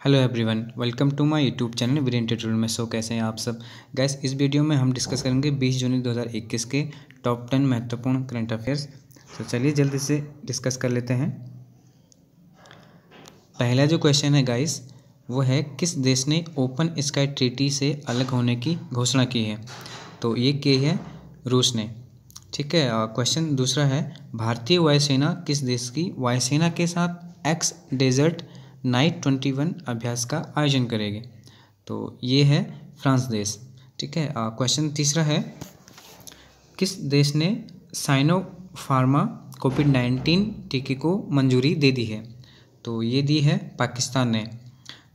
Hello everyone welcome to my YouTube channel Viren tutorial में so कैसे हैं आप सब? गैस इस वीडियो में हम डिस्कस करेंगे 20 जून 2021 के टॉप टेन महत्वपूर्ण करंट अफेयर्स तो चलिए जल्दी से डिस्कस कर लेते हैं। पहला जो क्वेश्चन है गाइस वो है किस देश ने ओपन स्काई ट्रीटी से अलग होने की घोषणा की है? तो ये की है, रूस ने। ठीक है क्वेश्चन दूसरा है, भारतीय वायुसेना किस देश की वायुसेना के साथ ex desert knight twenty one अभ्यास का आयोजन करेगी। तो ये है फ्रांस देश। ठीक है क्वेश्चन तीसरा है। किस देश ने साइनो फार्मा कोविड नाइन्टीन टीके को मंजूरी दे दी है? तो ये दी है पाकिस्तान ने।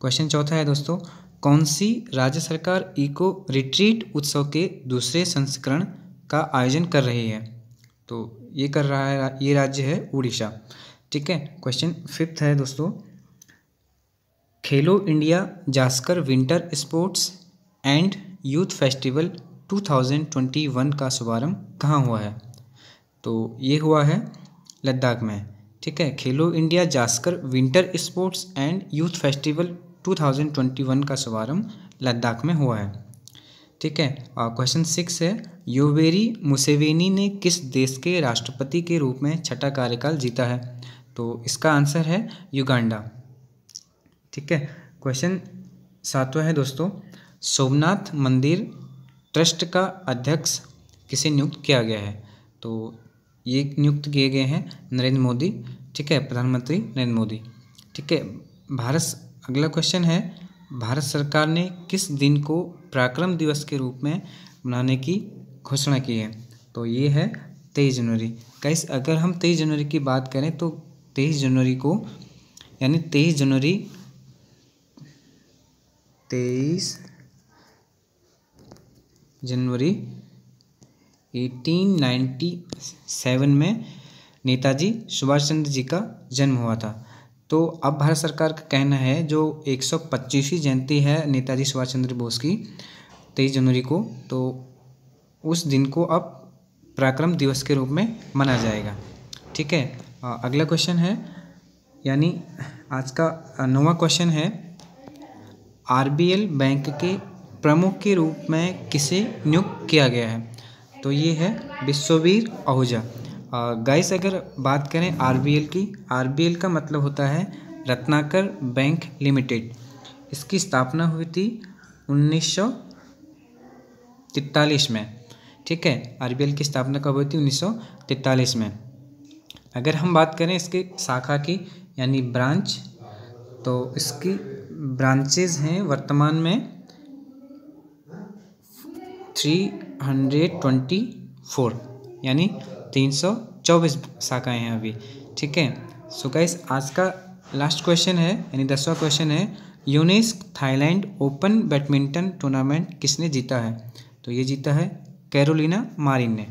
क्वेश्चन चौथा है दोस्तों, कौन सी राज्य सरकार इको रिट्रीट उत्सव के दूसरे संस्करण का आयोजन कर रही है? तो ये कर रहा है, ये राज्य है उड़ीसा। ठीक है क्वेश्चन फिफ्थ है दोस्तों Khelo India Zanskar winter sports and youth festival 2021 का शुभारंभ कहाँ हुआ है? तो ये हुआ है लद्दाख में, ठीक है? Khelo India Zanskar winter sports and youth festival 2021 का शुभारंभ लद्दाख में हुआ है, ठीक है? क्वेश्चन सिक्स है, योवेरी मुसेवेनी ने किस देश के राष्ट्रपति के रूप में छठा कार्यकाल जीता है? तो इसका आंसर है युगांडा। ठीक है? क्वेश्चन सातवां है दोस्तों। सोमनाथ मंदिर ट्रस्ट का अध्यक्ष किसे नियुक्त किया गया है? तो ये नियुक्त किए गए हैं नरेंद्र मोदी, ठीक है? प्रधानमंत्री नरेंद्र मोदी। ठीक है, भारत अगला क्वेश्चन है, भारत सरकार ने किस दिन को पराक्रम दिवस के रूप में मनाने की घोषणा की है? तो ये है तेईस जनवरी। कैस अगर हम तेईस जनवरी की बात करें तो तेईस जनवरी को, यानी तेईस जनवरी तेईस जनवरी 1897 में नेताजी सुभाष चंद्र जी का जन्म हुआ था। तो अब भारत सरकार का कहना है, जो एक सौ पच्चीसवीं जयंती है नेताजी सुभाष चंद्र बोस की, तेईस जनवरी को तो उस दिन को अब पराक्रम दिवस के रूप में मनाया जाएगा। ठीक है अगला क्वेश्चन है, यानी आज का नवा क्वेश्चन है आरबीएल बैंक के प्रमुख के रूप में किसे नियुक्त किया गया है? तो ये है विश्ववीर आहूजा। गाइस अगर बात करें आरबीएल की, आरबीएल का मतलब होता है रत्नाकर बैंक लिमिटेड। इसकी स्थापना हुई थी उन्नीस में। ठीक है, आरबीएल की स्थापना कब हुई थी? उन्नीस में। अगर हम बात करें इसके शाखा की, यानी ब्रांच तो इसकी ब्रांचेज हैं वर्तमान में थ्री हंड्रेड ट्वेंटी फोर यानी तीन सौ चौबीस शाखाएँ हैं अभी। ठीक है? सो गाइस आज का लास्ट क्वेश्चन है, यानी दसवां क्वेश्चन है यूनेस्क थाईलैंड ओपन बैडमिंटन टूर्नामेंट किसने जीता है? तो ये जीता है कैरोलिना मारिन ने।